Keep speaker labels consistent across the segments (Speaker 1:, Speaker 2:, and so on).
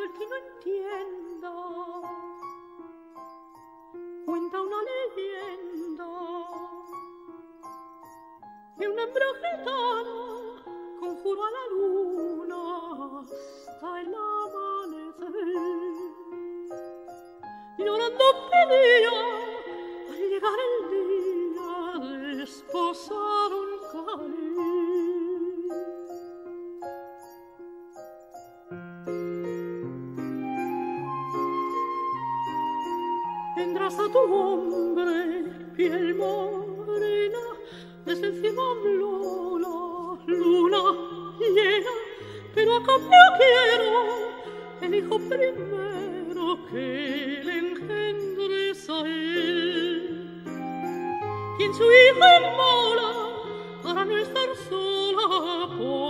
Speaker 1: entiendo el que no entiendo. Cuenta una leyenda que un hembra conjuró a la luna hasta el amanecer. Y orando pedía tendrás a tu hombre piel morena desde el cielo la luna llena. Pero a cambio quiero el hijo primero que le engendres a él. Quien su hijo inmola para no estar sola por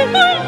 Speaker 1: Thank you.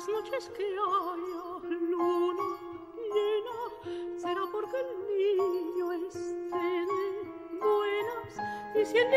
Speaker 1: las noches que haya luna llena, será porque el niño esté de buenas, y si el